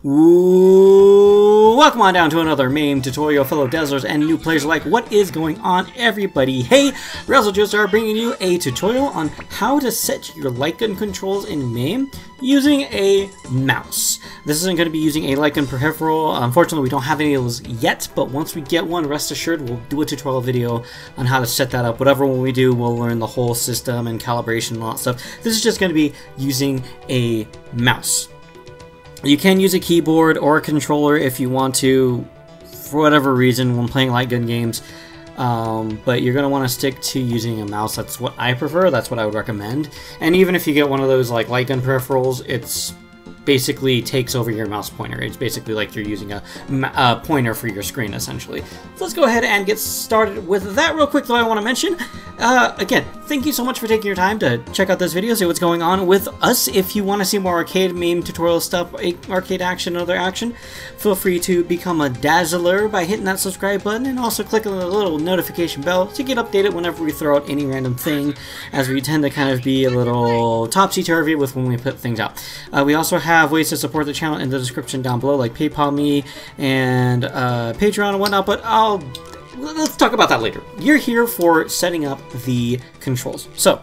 Welcome on down to another MAME tutorial, fellow dazzlers and new players alike. What is going on, everybody? Hey, Razzle are bringing you a tutorial on how to set your light gun controls in MAME using a mouse. This isn't going to be using a light gun peripheral. Unfortunately, we don't have any of those yet, but once we get one, rest assured, we'll do a tutorial video on how to set that up. Whatever one we do, we'll learn the whole system and calibration and all that stuff. This is just going to be using a mouse. You can use a keyboard or a controller if you want to, for whatever reason, when playing light gun games. Um, but you're going to want to stick to using a mouse. That's what I prefer. That's what I would recommend. And even if you get one of those like light gun peripherals, it's basically takes over your mouse pointer. It's basically like you're using a, a, pointer for your screen, essentially. So let's go ahead and get started with that real quick, though I want to mention. Uh, again, thank you so much for taking your time to check out this video, see what's going on with us. If you want to see more arcade MAME tutorial stuff, arcade action, other action, feel free to become a dazzler by hitting that subscribe button and also clicking the little notification bell to get updated whenever we throw out any random thing, as we tend to kind of be a little topsy-turvy with when we put things out. Uh, we also have have ways to support the channel in the description down below, like PayPal me and uh, Patreon and whatnot, but I'll let's talk about that later. You're here for setting up the controls. So,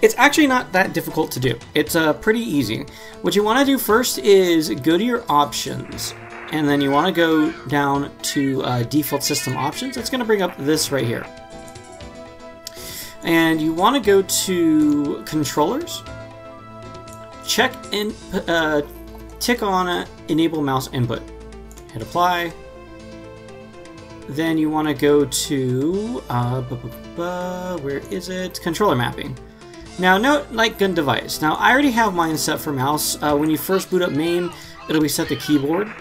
it's actually not that difficult to do. It's uh, pretty easy. What you want to do first is go to your options, and then you want to go down to uh, default system options. It's going to bring up this right here. And you want to go to controllers, check in, uh, tick on uh, enable mouse input. Hit apply. Then you want to go to, uh, where is it? Controller mapping. Now note light gun device. Now I already have mine set for mouse. Uh, when you first boot up MAME, it'll be set to keyboard.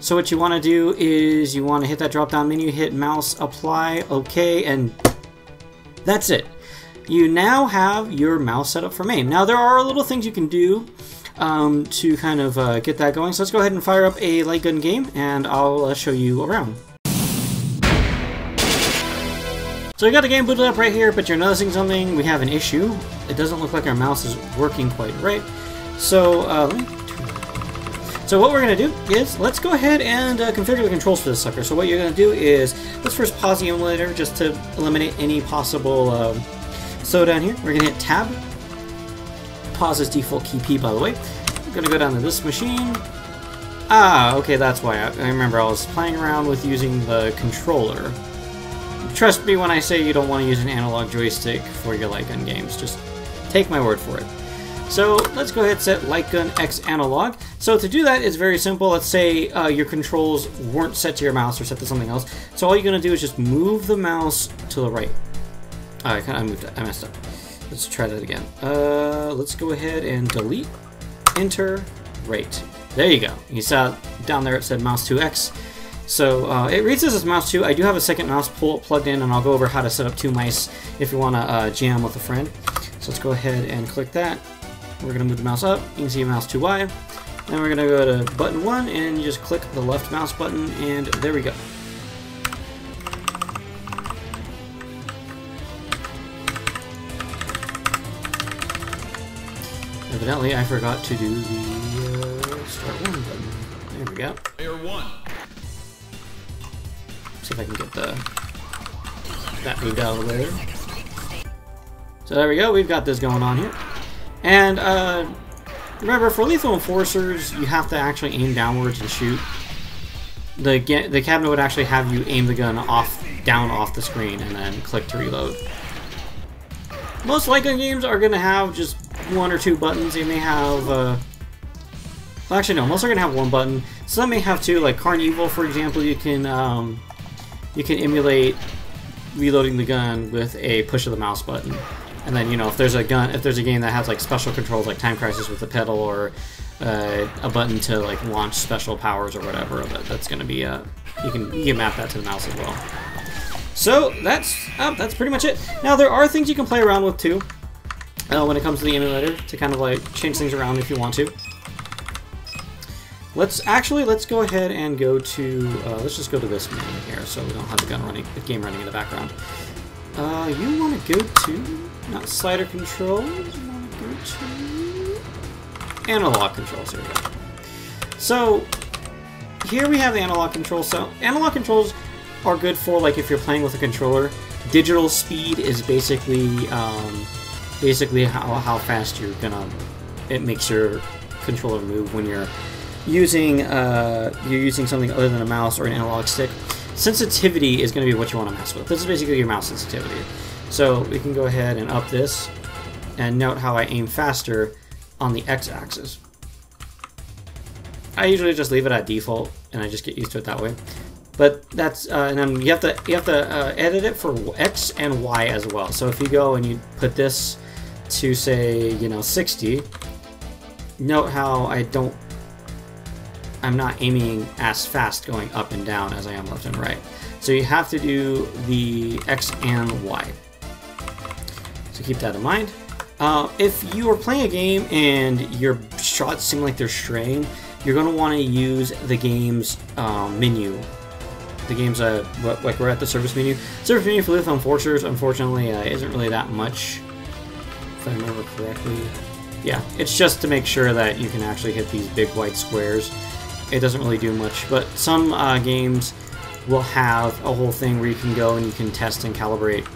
So what you want to do is you want to hit that drop down menu, hit mouse, apply, OK, and that's it you now have your mouse set up for MAME. Now there are little things you can do um, to kind of uh, get that going. So let's go ahead and fire up a light gun game and I'll uh, show you around. So we got the game booted up right here, but you're noticing something, we have an issue. It doesn't look like our mouse is working quite right. So, uh, so what we're going to do is, let's go ahead and uh, configure the controls for this sucker. So what you're going to do is, let's first pause the emulator just to eliminate any possible uh, so down here, we're to hit Tab. Pause as default key P, by the way. I'm to go down to this machine. Ah, okay, that's why. I, I remember I was playing around with using the controller. Trust me when I say you don't want to use an analog joystick for your light gun games. Just take my word for it. So let's go ahead and set light gun X analog. So to do that is very simple. Let's say uh, your controls weren't set to your mouse or set to something else. So all you're going to do is just move the mouse to the right. Oh, I kind of moved. I messed up. Let's try that again. Uh, let's go ahead and delete, enter, rate. There you go. You saw down there it said mouse 2x. So uh, it reads this as mouse 2. I do have a second mouse pull plugged in, and I'll go over how to set up two mice if you want to uh, jam with a friend. So let's go ahead and click that. We're going to move the mouse up. You can see mouse 2y. Then we're going to go to button 1 and you just click the left mouse button, and there we go. Evidently, I forgot to do the uh, start one button. There we go. Player one. See if I can get the that moved out of the way. So there we go. We've got this going on here. And uh, remember, for lethal enforcers, you have to actually aim downwards and shoot. The the cabinet would actually have you aim the gun off down off the screen and then click to reload. Most light gun games are going to have just one or two buttons. They may have, uh... Well, actually, no. Most are going to have one button. Some may have two. Like CarnEvil, for example, you can, um... You can emulate reloading the gun with a push of the mouse button. And then, you know, if there's a gun, if there's a game that has, like, special controls, like Time Crisis with the pedal, or uh, a button to, like, launch special powers or whatever, that, that's going to be, uh... You can, you can map that to the mouse as well. So, that's, uh, that's pretty much it. Now, there are things you can play around with, too uh, when it comes to the emulator to kind of like change things around if you want to. Let's actually let's go ahead and go to uh, let's just go to this menu here so we don't have the gun running the game running in the background. Uh, you want to go to not slider controls. You want to go to analog controls. Here we go. So here we have the analog controls. So analog controls are good for like if you're playing with a controller. Digital speed is basically um, basically how, how fast you're gonna it makes your controller move when you're using uh, you're using something other than a mouse or an analog stick. Sensitivity is going to be what you want to mess with. This is basically your mouse sensitivity. So we can go ahead and up this and note how I aim faster on the x-axis. I usually just leave it at default and I just get used to it that way. But that's uh, and then you have to you have to uh, edit it for x and y as well. So if you go and you put this to say you know 60, note how I don't I'm not aiming as fast going up and down as I am left and right. So you have to do the X and Y. So keep that in mind. Uh, if you are playing a game and your shots seem like they're straying, you're going to want to use the game's um, menu. The game's, uh, like we're at the service menu. Service menu for Lethal Enforcers, unfortunately, uh, isn't really that much, if I remember correctly. Yeah, it's just to make sure that you can actually hit these big white squares it doesn't really do much. But some uh, games will have a whole thing where you can go and you can test and calibrate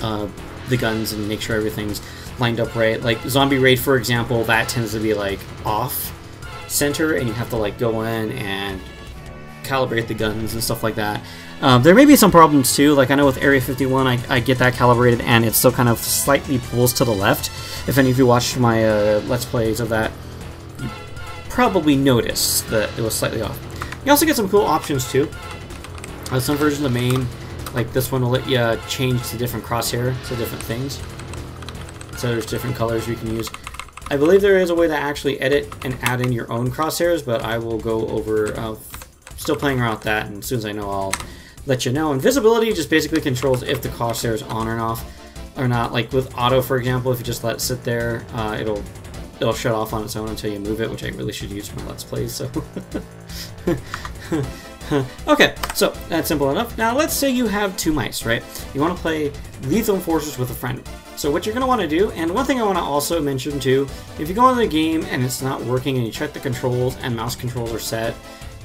uh, the guns and make sure everything's lined up right. Like Zombie Raid, for example, that tends to be like off center, and you have to like go in and calibrate the guns and stuff like that. Um, there may be some problems too, like I know with Area 51, I, I, get that calibrated and it still kind of slightly pulls to the left. If any of you watched my uh, Let's Plays of that, you probably noticed that it was slightly off. You also get some cool options too. Uh, some versions of the MAME, like this one will let you change to different crosshair to different things. So there's different colors you can use. I believe there is a way to actually edit and add in your own crosshairs, but I will go over, uh, still playing around with that, and as soon as I know, I'll let you know. And visibility just basically controls if the crosshair is on or off, or not. Like with auto, for example, if you just let it sit there, uh, it'll it'll shut off on its own until you move it, which I really should use for my Let's Plays, so... okay, so that's simple enough. Now let's say you have two mice, right? You want to play Lethal Enforcers with a friend. So what you're going to want to do, and one thing I want to also mention too, if you go into the game and it's not working and you check the controls and mouse controls are set,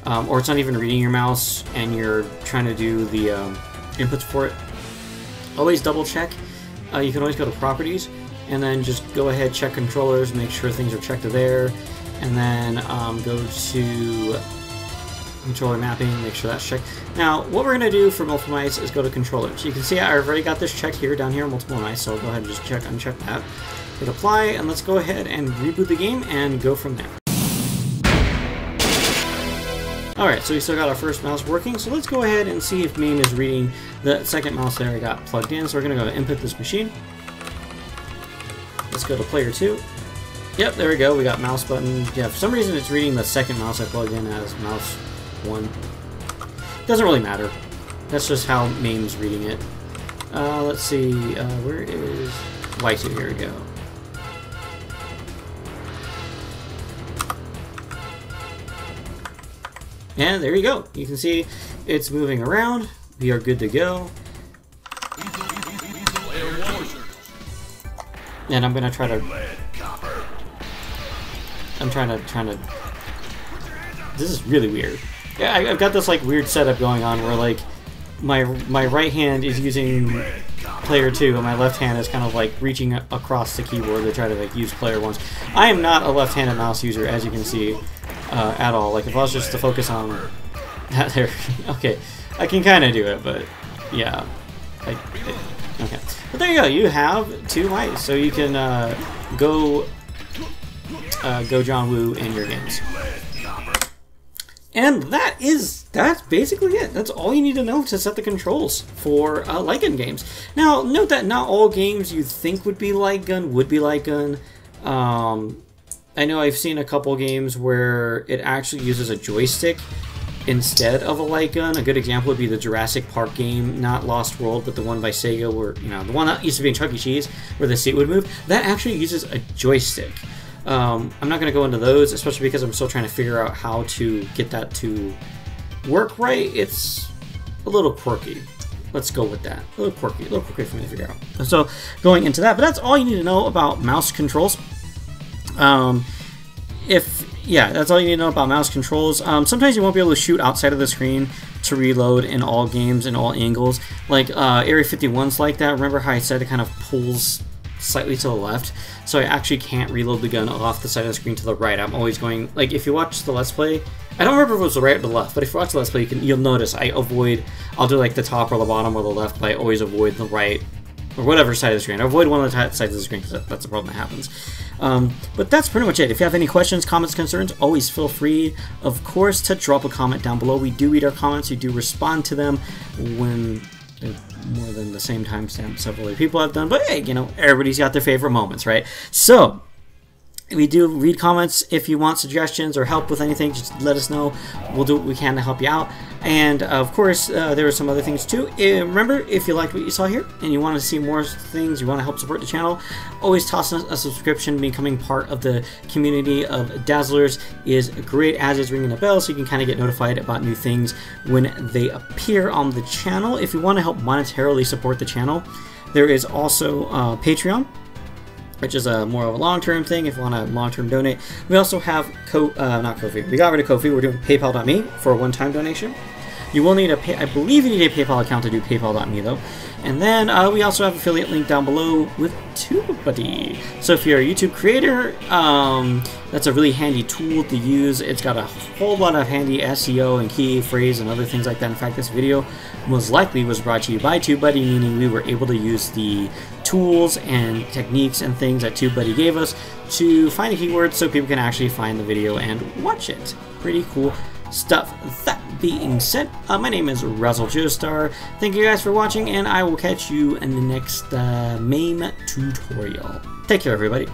um, or it's not even reading your mouse and you're trying to do the um, inputs for it, always double check. Uh, you can always go to properties and then just go ahead check controllers make sure things are checked there. And then um, go to controller mapping make sure that's checked. Now what we're going to do for multiple mice is go to controllers. You can see I've already got this checked here down here multiple mice so I'll go ahead and just check uncheck that. Hit apply and let's go ahead and reboot the game and go from there Alright, so we still got our first mouse working, so let's go ahead and see if MAME is reading the second mouse that I got plugged in. So we're going to go to input this machine. Let's go to player 2. Yep, there we go. We got mouse button. Yeah, for some reason it's reading the second mouse I plugged in as mouse 1. Doesn't really matter. That's just how MAME's reading it. Uh, let's see, uh, where is Y2? Here we go. And there you go. You can see it's moving around. We are good to go. And I'm gonna try to... I'm trying to, trying to... This is really weird. Yeah, I, have got this like weird setup going on where like my my right hand is using player two and my left hand is kind of like reaching across the keyboard to try to like use player ones. I am not a left-handed mouse user as you can see uh, at all. Like if I was just to focus on that there, okay, I can kind of do it, but yeah, I, Okay. But there you go. You have two mice, so you can uh, go uh, go John Woo in your games. And that is that's basically it. That's all you need to know to set the controls for uh, light gun games. Now, note that not all games you think would be light gun would be light gun. Um, I know I've seen a couple games where it actually uses a joystick instead of a light gun. A good example would be the Jurassic Park game, not Lost World, but the one by Sega, where you know the one that used to be in Chuck E. Cheese, where the seat would move. That actually uses a joystick. Um, I'm not going to go into those, especially because I'm still trying to figure out how to get that to work right. It's a little quirky. Let's go with that. A little quirky, a little quirky for me to figure out. So going into that, but that's all you need to know about mouse controls. Um, if yeah, that's all you need to know about mouse controls. Um, sometimes you won't be able to shoot outside of the screen to reload in all games in all angles. Like uh, Area 51's like that. Remember how I said it kind of pulls slightly to the left? So I actually can't reload the gun off the side of the screen to the right. I'm always going, like if you watch the Let's Play, I don't remember if it was the right or the left, but if you watch the Let's Play, you can, you'll notice I avoid, I'll do like the top or the bottom or the left, but I always avoid the right or whatever side of the screen. Avoid one of the sides of the screen because that's the problem that happens. Um, but that's pretty much it. If you have any questions, comments, concerns, always feel free, of course, to drop a comment down below. We do read our comments. We do respond to them when more than the same timestamp several other people have done. But hey, you know, everybody's got their favorite moments, right? So, we do read comments. If you want suggestions or help with anything, just let us know. We'll do what we can to help you out. And uh, of course, uh, there are some other things too. Uh, remember, if you liked what you saw here and you want to see more things, you want to help support the channel, always toss us a subscription. Becoming part of the community of Dazzlers is great, as is ringing a bell, so you can kind of get notified about new things when they appear on the channel. If you want to help monetarily support the channel, there is also uh, Patreon which is a more of a long-term thing if you want to long-term donate. We also have Co uh, not Ko-fi. We got rid of Ko-fi. We're doing PayPal.me for a one-time donation. You will need a pay I believe you need a PayPal account to do PayPal.me though. And then uh, we also have affiliate link down below with TubeBuddy. So if you're a YouTube creator, um, that's a really handy tool to use. It's got a whole lot of handy SEO and key phrase and other things like that. In fact, this video most likely was brought to you by TubeBuddy, meaning we were able to use the tools and techniques and things that TubeBuddy gave us to find a keyword so people can actually find the video and watch it. Pretty cool stuff. That being said, uh, my name is Russell Joestar. Thank you guys for watching, and I will catch you in the next uh, MAME tutorial. Take care, everybody.